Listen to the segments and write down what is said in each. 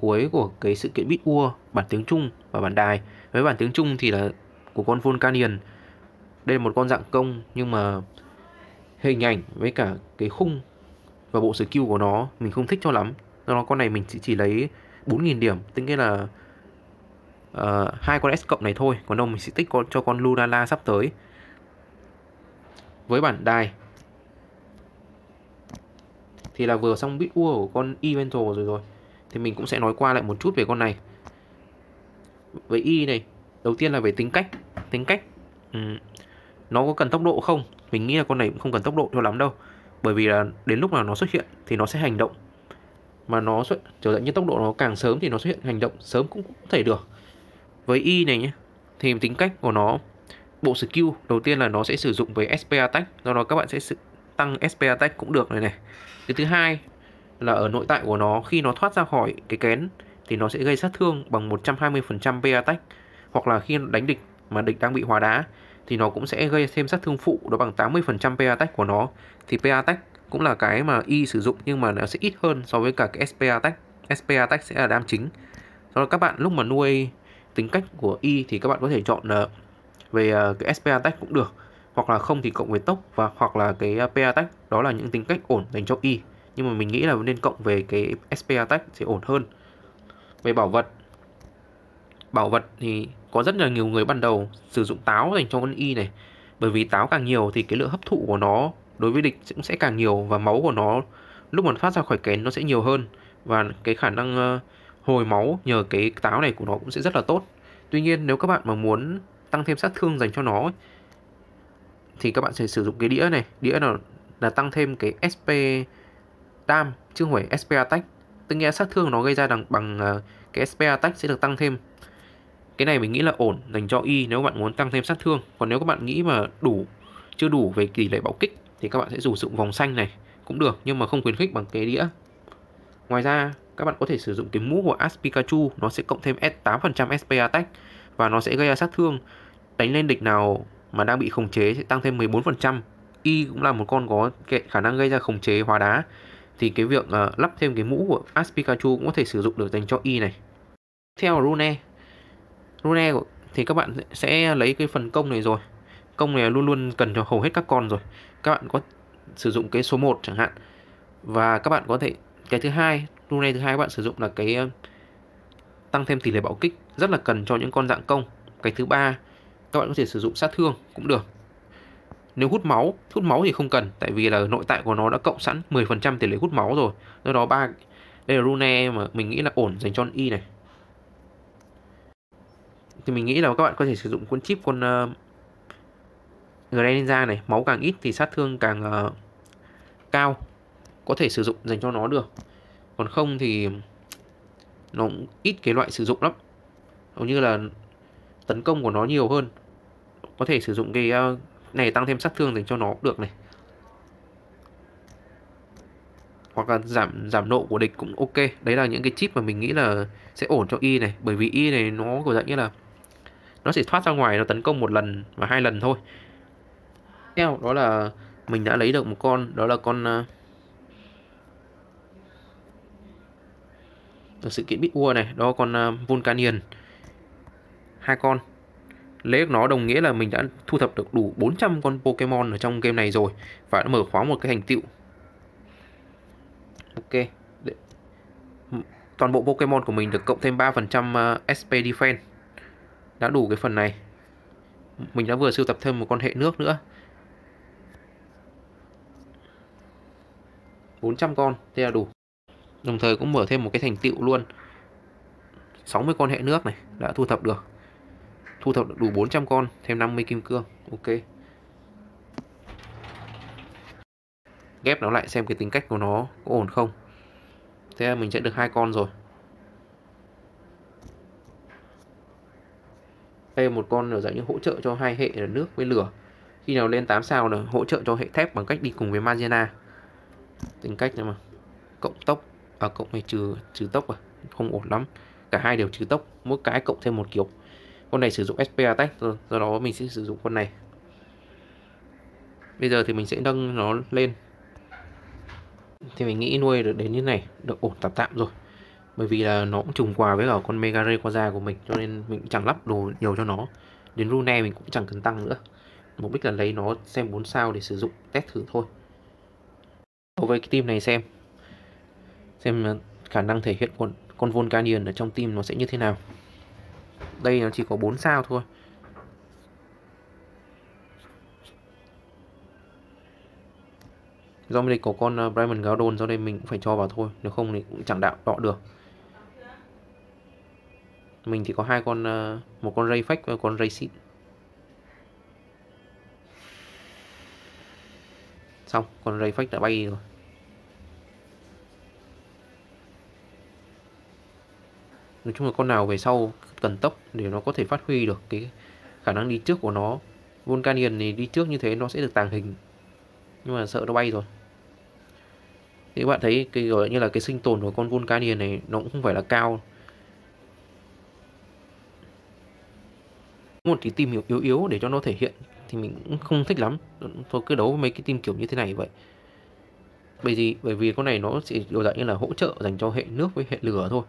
cuối của cái sự kiện Bit War bản tiếng Trung và bản đài. Với bản tiếng Trung thì là của con Vulcanian. Đây là một con dạng công nhưng mà hình ảnh với cả cái khung và bộ skill của nó mình không thích cho lắm. Do đó con này mình chỉ, chỉ lấy 4.000 điểm tức nghĩa là uh, hai con S cộng này thôi. Còn đâu mình sẽ tích con, cho con Lunala sắp tới. Với bản đài thì là vừa xong bit war của con Evental rồi rồi thì mình cũng sẽ nói qua lại một chút về con này. Với Y này, đầu tiên là về tính cách. Tính cách ừ. nó có cần tốc độ không? Mình nghĩ là con này cũng không cần tốc độ cho lắm đâu. Bởi vì là đến lúc nào nó xuất hiện thì nó sẽ hành động. Mà nó xuất trở lại như tốc độ nó càng sớm thì nó xuất hiện hành động sớm cũng có thể được. Với y này nhé thì tính cách của nó, bộ skill đầu tiên là nó sẽ sử dụng với SP attack do đó các bạn sẽ tăng SP attack cũng được này này. Cái thứ hai là ở nội tại của nó, khi nó thoát ra khỏi cái kén thì nó sẽ gây sát thương bằng 120% PA attack hoặc là khi đánh địch mà địch đang bị hóa đá thì nó cũng sẽ gây thêm sát thương phụ đó bằng 80% PA attack của nó. Thì PA attack cũng là cái mà Y sử dụng nhưng mà nó sẽ ít hơn so với cả cái SP attack SP attack sẽ là đam chính. Do các bạn lúc mà nuôi tính cách của Y thì các bạn có thể chọn ờ, về ờ, cái SP attack cũng được. Hoặc là không thì cộng với tốc và hoặc là cái ờ, PA attack đó là những tính cách ổn dành cho Y nhưng mà mình nghĩ là nên cộng về cái SP attack sẽ ổn hơn. Về bảo vật bảo vật thì có rất là nhiều người ban đầu sử dụng táo dành cho con y này. Bởi vì táo càng nhiều thì cái lượng hấp thụ của nó đối với địch cũng sẽ càng nhiều và máu của nó lúc mà phát ra khỏi kén nó sẽ nhiều hơn. Và cái khả năng ờ, hồi máu nhờ cái táo này của nó cũng sẽ rất là tốt. Tuy nhiên nếu các bạn mà muốn tăng thêm sát thương dành cho nó thì các bạn sẽ sử dụng cái đĩa này. Đĩa là là tăng thêm cái SP tam, chứ không phải SP attack tức nghĩa sát thương nó gây ra bằng bằng cái SP attack sẽ được tăng thêm. Cái này mình nghĩ là ổn, dành cho y nếu bạn muốn tăng thêm sát thương. Còn nếu các bạn nghĩ mà đủ, chưa đủ về tỷ lệ bảo kích, thì các bạn sẽ dùng dụng vòng xanh này, cũng được, nhưng mà không khuyến khích bằng cái đĩa. Ngoài ra, các bạn có thể sử dụng cái mũ của Ash Pikachu, nó sẽ cộng thêm 8% SP attack và nó sẽ gây ra sát thương. Đánh lên địch nào mà đang bị khống chế sẽ tăng thêm 14% y cũng là một con có khả năng gây ra khống chế hóa đá thì cái việc uh, lắp thêm cái mũ của Ash Pikachu cũng có thể sử dụng được dành cho y này. Theo Rune Rune thì các bạn sẽ lấy cái phần công này rồi. Công này luôn luôn cần cho hầu hết các con rồi. Các bạn có sử dụng cái số 1 chẳng hạn. Và các bạn có thể cái thứ hai Rune thứ hai các bạn sử dụng là cái ờ, tăng thêm tỷ lệ bảo kích rất là cần cho những con dạng công. Cái thứ ba các bạn có thể sử dụng sát thương cũng được nếu hút máu hút máu thì không cần tại vì là nội tại của nó đã cộng sẵn 10% tỷ lệ hút máu rồi. Do đó ba đây là rune mà mình nghĩ là ổn dành cho y này. Thì mình nghĩ là các bạn có thể sử dụng con chip con ờ, uh, Greninja này. Máu càng ít thì sát thương càng uh, cao. Có thể sử dụng dành cho nó được. Còn không thì nó cũng ít cái loại sử dụng lắm. Hầu như là tấn công của nó nhiều hơn. Có thể sử dụng cái uh, này tăng thêm sát thương dành cho nó cũng được này. Hoặc là giảm giảm nộ của địch cũng ok. Đấy là những cái chip mà mình nghĩ là sẽ ổn cho y này. Bởi vì y này nó của dạng như là nó chỉ thoát ra ngoài nó tấn công một lần và hai lần thôi. Theo đó là mình đã lấy được một con đó là con uh, sự kiện bít ua này đó con uh, Vulcanian. Hai con lấy được nó đồng nghĩa là mình đã thu thập được đủ 400 con Pokemon ở trong game này rồi và đã mở khóa một cái thành tựu. Ok. Toàn bộ Pokemon của mình được cộng thêm 3% ờ, SP Defense. Đã đủ cái phần này. Mình đã vừa sưu tập thêm một con hệ nước nữa. 400 con, thế là đủ. Đồng thời cũng mở thêm một cái thành tựu luôn. 60 con hệ nước này đã thu thập được thu thập được đủ 400 con, thêm 50 kim cương. Ok. Ghép nó lại xem cái tính cách của nó có ổn không. Thế là mình sẽ được hai con rồi. Đây một con ở dạng như hỗ trợ cho hai hệ là nước với lửa. Khi nào lên 8 sao là hỗ trợ cho hệ thép bằng cách đi cùng với Magena. Tính cách nhưng mà. Cộng tốc. À cộng này trừ trừ tốc à. Không ổn lắm. Cả hai đều trừ tốc. Mỗi cái cộng thêm một kiểu con này sử dụng SP attack rồi do đó mình sẽ sử dụng con này. Bây giờ thì mình sẽ nâng nó lên. Thì mình nghĩ nuôi được đến như này, được ổn tạm tạm rồi. Bởi vì là nó cũng trùng quà với cả con Mega Rayquaza của mình, cho nên mình chẳng lắp đồ nhiều cho nó. Đến Rune mình cũng chẳng cần tăng nữa. Mục đích là lấy nó xem 4 sao để sử dụng, test thử thôi. Đối với cái team này xem. Xem ờ, khả năng thể hiện con con Volcanion ở trong team nó sẽ như thế nào đây nó chỉ có 4 sao thôi. Do mình có con ờ, uh, Bryman Gaudon do đây mình cũng phải cho vào thôi. Nếu không thì cũng chẳng đạo đọ được. Mình thì có hai con ờ, một con Ray Fake và con Ray Seed. Xong con Ray Fake đã bay rồi. Nói chung là con nào về sau cần tốc để nó có thể phát huy được cái khả năng đi trước của nó. Volcanion thì đi trước như thế nó sẽ được tàng hình. Nhưng mà sợ nó bay rồi. Thì bạn thấy cái gọi như là cái sinh tồn của con Volcanion này nó cũng không phải là cao. Một tí team yếu yếu để cho nó thể hiện thì mình cũng không thích lắm. Thôi cứ đấu với mấy cái team kiểu như thế này vậy. Bởi vì bởi vì con này nó chỉ đồ dạng như là hỗ trợ dành cho hệ nước với hệ lửa thôi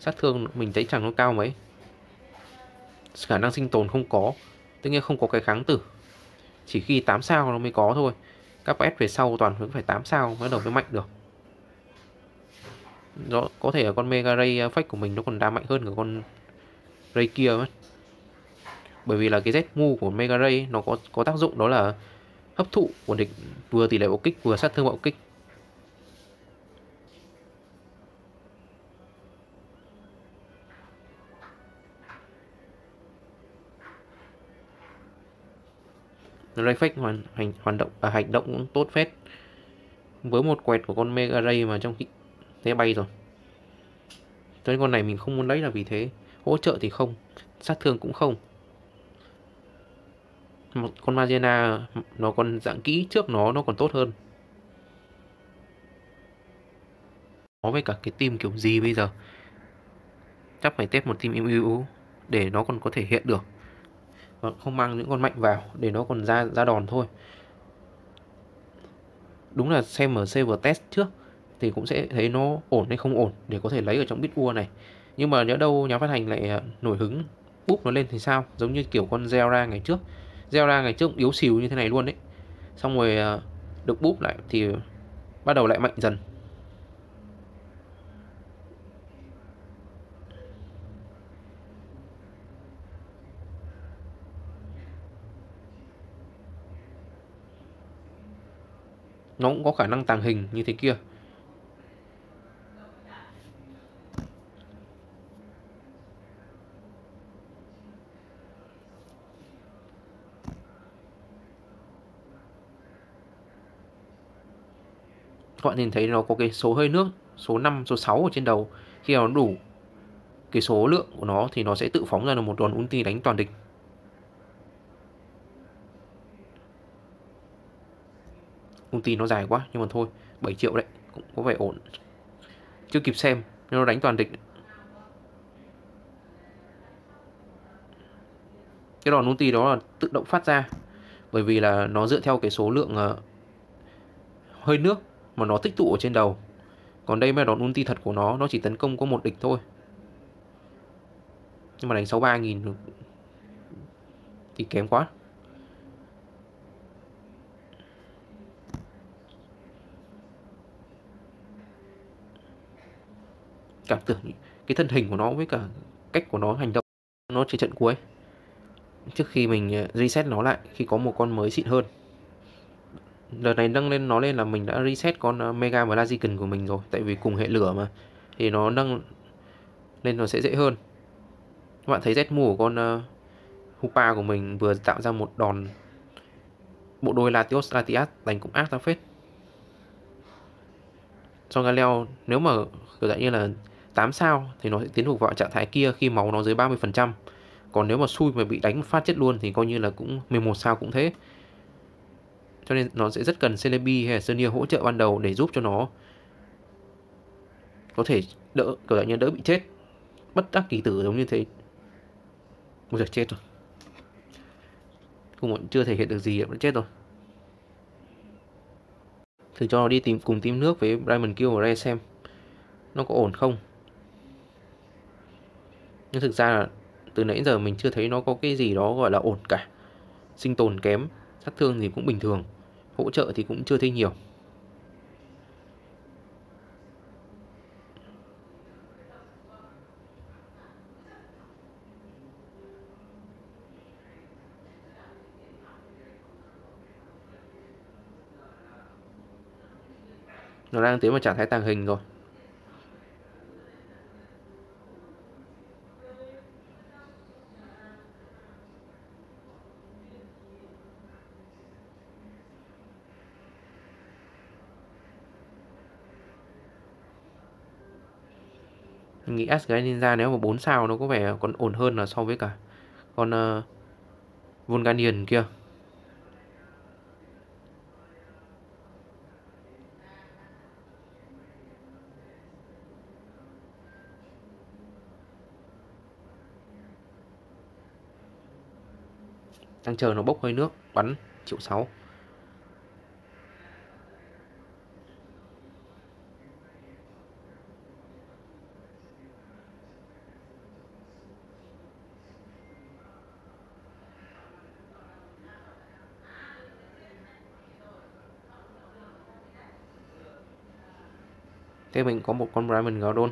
sát thương mình thấy chẳng nó cao mấy. Khả năng sinh tồn không có. Tất nhiên không có cái kháng tử. Chỉ khi 8 sao nó mới có thôi. Các S về sau toàn hướng phải 8 sao mới đầu mới mạnh được. Đó, có thể là con Mega Ray uh, fake của mình nó còn đa mạnh hơn cả con Ray kia mất bởi vì là cái Z ngu của Mega Ray nó có có tác dụng đó là hấp thụ ổn định vừa tỷ lệ bạo kích, vừa sát thương bạo kích. Reflex hoàn hành hoạt động à, hành động cũng tốt phết. Với một quẹt của con Mega Ray mà trong khi thế bay rồi. Cho nên con này mình không muốn lấy là vì thế. Hỗ trợ thì không sát thương cũng không. Một con Magena nó còn dạng kỹ trước nó nó còn tốt hơn. Có với cả cái team kiểu gì bây giờ? Chắc phải test một team MU để nó còn có thể hiện được. Vâng, không mang những con mạnh vào, để nó còn ra ra đòn thôi. Đúng là xem ở server test trước, thì cũng sẽ thấy nó ổn hay không ổn, để có thể lấy ở trong bit ua này. Nhưng mà nhớ đâu nhà phát hành lại à, nổi hứng, búp nó lên thì sao? Giống như kiểu con Zelda ngày trước. Zelda ngày trước yếu xìu như thế này luôn đấy xong rồi à, được búp lại thì bắt đầu lại mạnh dần. Nó cũng có khả năng tàng hình như thế kia. Các bạn nhìn thấy nó có cái số hơi nước số 5, số 6 ở trên đầu. Khi nó đủ cái số lượng của nó thì nó sẽ tự phóng ra được một đòn ulti đánh toàn địch. Ulti nó dài quá nhưng mà thôi 7 triệu đấy cũng có vẻ ổn. Chưa kịp xem nhưng nó đánh toàn địch. Cái đòn ulti đó là tự động phát ra bởi vì là nó dựa theo cái số lượng uh, hơi nước mà nó tích tụ ở trên đầu. Còn đây mới là đòn ulti thật của nó nó chỉ tấn công có một địch thôi. Nhưng mà đánh 63 nghìn thì kém quá. Cảm tưởng cái thân hình của nó với cả cách của nó hành động nó trên trận cuối. Trước khi mình ờ, reset nó lại khi có một con mới xịn hơn. Đợt này nâng lên nó lên là mình đã reset con ờ, Mega Blaziken của mình rồi tại vì cùng hệ lửa mà. Thì nó nâng lên nó sẽ dễ hơn. Các bạn thấy Z của con ờ, uh, Hupa của mình vừa tạo ra một đòn bộ đôi Latios Latias đánh cũng ác ra phết. Cho Galeo nếu mà kiểu dạng như là 8 sao thì nó sẽ tiến phục vào trạng thái kia khi máu nó dưới 30%. Còn nếu mà xui mà bị đánh phát chết luôn thì coi như là cũng 11 sao cũng thế. Cho nên nó sẽ rất cần Celebi hay là Sonia hỗ trợ ban đầu để giúp cho nó có thể đỡ, kiểu như đỡ bị chết. Bất đắc kỳ tử giống như thế. Một giờ chết rồi. Cũng chưa thể hiện được gì, vẫn chết rồi. Thử cho nó đi tìm, cùng team nước với Diamond Kill và Ray xem nó có ổn không nhưng thực ra là từ nãy giờ mình chưa thấy nó có cái gì đó gọi là ổn cả. Sinh tồn kém, sát thương thì cũng bình thường, hỗ trợ thì cũng chưa thấy nhiều. Nó đang tiến vào trạng thái tàng hình rồi. Nghĩ Asgard Ninja nếu mà 4 sao nó có vẻ còn ổn hơn là so với cả con ờ, uh, Vulcanian kia. Đang chờ nó bốc hơi nước bắn triệu sáu. Thế mình có một con Brahmin Gaudon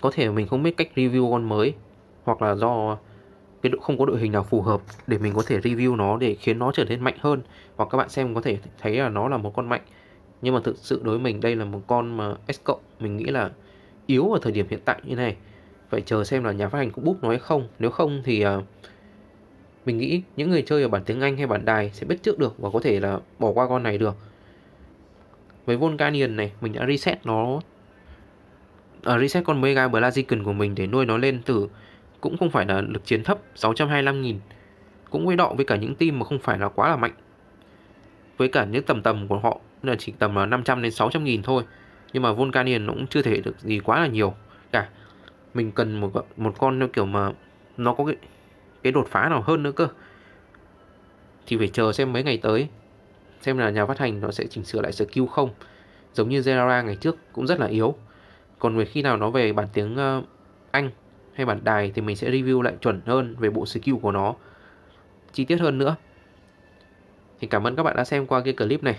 Có thể mình không biết cách review con mới Hoặc là do cái độ không có đội hình nào phù hợp để mình có thể review nó để khiến nó trở nên mạnh hơn. Hoặc các bạn xem có thể thấy là nó là một con mạnh. Nhưng mà thực sự đối với mình đây là một con mà S cộng mình nghĩ là yếu ở thời điểm hiện tại như này. Phải chờ xem là nhà phát hành có búp nó hay không. Nếu không thì uh, mình nghĩ những người chơi ở bản tiếng Anh hay bản đài sẽ biết trước được và có thể là bỏ qua con này được với Volcanian này mình đã reset nó. À, reset con Mega Blaziken của mình để nuôi nó lên từ cũng không phải là lực chiến thấp 625.000 cũng quay đọ với cả những team mà không phải là quá là mạnh. Với cả những tầm tầm của họ là chỉ tầm là 500 đến 600 nghìn thôi. Nhưng mà Volcanian nó cũng chưa thể được gì quá là nhiều. Cả mình cần một một con theo kiểu mà nó có cái cái đột phá nào hơn nữa cơ. Thì phải chờ xem mấy ngày tới xem là nhà phát hành nó sẽ chỉnh sửa lại skill không. Giống như Zerara ngày trước cũng rất là yếu. Còn khi nào nó về bản tiếng ờ, Anh hay bản đài thì mình sẽ review lại chuẩn hơn về bộ skill của nó. Chi tiết hơn nữa. Thì cảm ơn các bạn đã xem qua cái clip này.